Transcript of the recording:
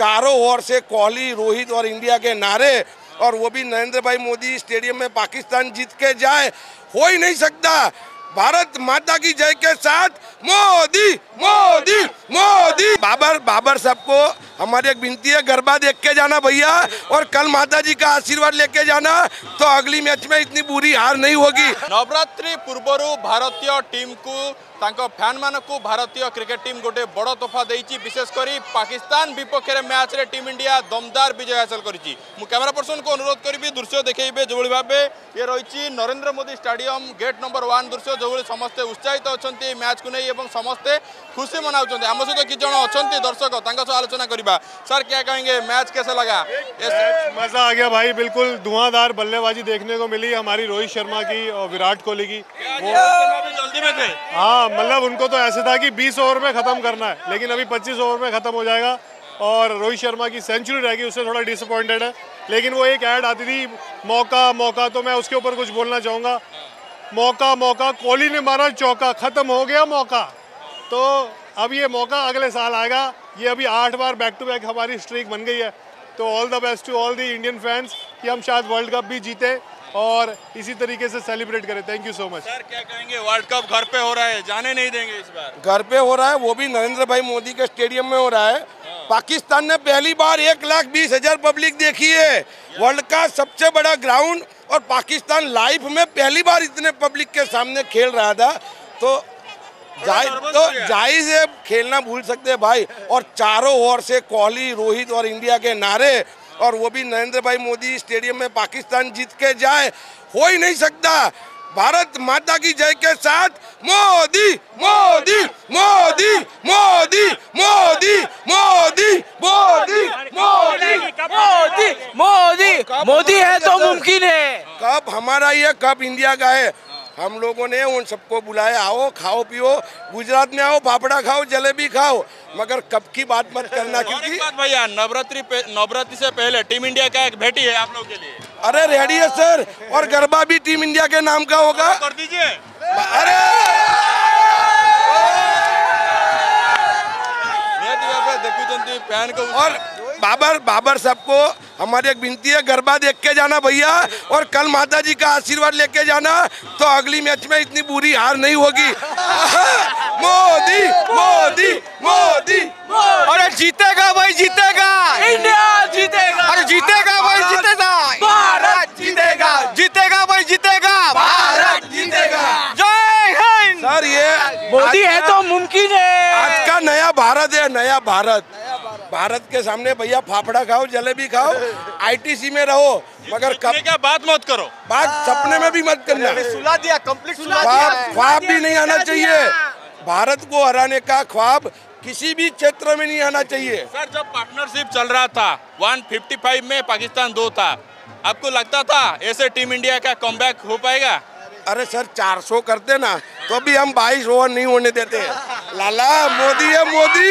चारों ओर से कोहली, रोहित और इंडिया के नारे, और वो भी नरेंद्र भाई मोदी स्टेडियम में पाकिस्तान जीत के जाए, हो ही नहीं सकता। भारत माता की जय के साथ मोदी मोदी! मोदी बाबर बाबर साहब को हमारी एक विनती है गरबा देख के जाना भैया और कल माता जी का आशीर्वाद लेके जाना तो अगली मैच में इतनी बुरी हार नहीं होगी ନବରାତ୍ରି ପୂର୍ବରୁ ଭାରତୀୟ ଟିମ୍କୁ ତାଙ୍କ ଫ୍ୟାନ୍ମାନଙ୍କୁ ଭାରତୀୟ କ୍ରିକେଟ ଟିମ୍ ଗୋଟେ ବଡ଼ ତୋହଫା ଦେଇଛି ବିଶେଷ କରି ପାକିସ୍ତାନ ବିପକ୍ଷରେ ମ୍ୟାଚ୍ରେ ଟିମ୍ ଇଣ୍ଡିଆ ଦମଦାର ବିଜୟ ହାସଲ କରିଛି ମୁଁ କ୍ୟାମେରା ପର୍ସନକୁ ଅନୁରୋଧ କରିବି ଦୃଶ୍ୟ ଦେଖେଇବେ ଯେଭଳି ଭାବେ ଇଏ ରହିଛି Narendra Modi stadium gate number one ଦୃଶ୍ୟ ଯେଭଳି ସମସ୍ତେ ଉତ୍ସାହିତ ଅଛନ୍ତି ଏହି ମ୍ୟାଚ୍କୁ ନେଇ ଏବଂ ସମସ୍ତେ ଖୁସି ମନାଉଛନ୍ତି ଆମ आम सहित किस जन अच्छा दर्शक आलोचना करवा सर क्या कहेंगे मैच कैसा लगा मज़ा आ गया भाई बिल्कुल धुआंधार बल्लेबाजी देखने को मिली हमारी रोहित शर्मा की और विराट कोहली की जल्दी में थे हाँ मतलब उनको तो ऐसे था कि 20 ओवर में ख़त्म करना है लेकिन अभी 25 ओवर में ख़त्म हो जाएगा और रोहित शर्मा की सेंचुरी रहेगी उससे थोड़ा डिसअपॉइंटेड है। लेकिन वो एक ऐड आती थी मौका मौका तो मैं उसके ऊपर कुछ बोलना चाहूँगा। मौका मौका कोहली ने मारा चौका ख़त्म हो गया मौका। तो अब ये मौका अगले साल आएगा। ये अभी आठ बार बैक टू बैक हमारी स्ट्रीक बन गई है। तो all the best to all the Indian fans कि हम शायद वर्ल्ड कप भी जीते और इसी तरीके से सेलिब्रेट करें। Thank you so much sir क्या कहेंगे? वर्ल्ड कप घर पे हो रहा है जाने नहीं देंगे इस बार। घर पे हो रहा है वो भी नरेंद्र भाई मोदी के स्टेडियम में हो रहा है। पाकिस्तान ने पहली बार एक लाख बीस हज़ार पब्लिक देखी है। वर्ल्ड का सबसे बड़ा ग्राउंड और पाकिस्तान लाइफ में पहली बार इतने पब्लिक के सामने खेल रहा था। तो जाय तो हो है खेलना भूल सकते हैं भाई और चारों ओर से कोहली रोहित और इंडिया के नारे और वो भी नरेंद्र भाई मोदी स्टेडियम में पाकिस्तान जीत के जाए हो ही नहीं सकता भारत माता की जय के साथ मोदी मोदी मोदी मोदी मोदी मोदी मोदी मोदी मोदी मोदी मोदी है तो मुमकिन है कब हमारा ही है कप इंडिया का है हम लोगों ने उन सबको बुलाया आओ खाओ पियो गुजरात में आओ फाफड़ा खाओ जलेबी खाओ। मगर कब की बात मत करना क्योंकि भैया नवरात्रि नवरात्रि से पहले टीम इंडिया का एक भेटी है आप लोगों के लिए। अरे रेडी है सर। और गरबा भी टीम इंडिया के नाम का होगा। कर दीजिए। अरे! और बाबर बाबर साहब को हमारी एक विनती है गरबा देख के जाना भैया और कल माता जी का आशीर्वाद लेके जाना तो अगली मैच में इतनी बुरी हार नहीं होगी। मोदी मोदी मोदी। अरे जीतेगा भाई जीतेगा। इंडिया जीतेगा। अरे जीतेगा भाई जीतेगा। भारत जीतेगा। जीतेगा भाई जीतेगा। भारत जीतेगा। जय हिंद। सर ये मोदी है तो मुमकिन है। आज का नया भारत है नया भारत। भारत के सामने भैया फाफड़ा खाओ जलेबी खाओ आईटीसी में रहो मगर कब क्या बात मत करो। बात सपने में भी मत करना। सुला दिया कंप्लीट सुला ख्वाब ख्वाब भी नहीं आना चाहिए। भारत को हराने का ख्वाब किसी भी क्षेत्र में नहीं आना चाहिए। सर जब पार्टनरशिप चल रहा था 155 में पाकिस्तान दो था। आपको लगता था ऐसे टीम इंडिया का कमबैक हो पाएगा? अरे सर 400 करते ना तो भी हम 22 ओवर नहीं होने देते। लाला मोदी है मोदी।